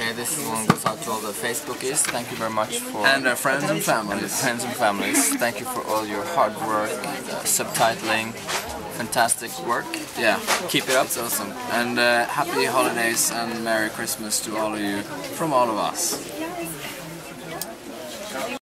Okay, this one goes out to all the Facebookies. Thank you very much for And our friends and and families. friends and families. Thank you for all your hard work, uh, subtitling, fantastic work. Yeah, Keep it up. it's awesome. And uh, happy holidays and Merry Christmas to all of you from all of us.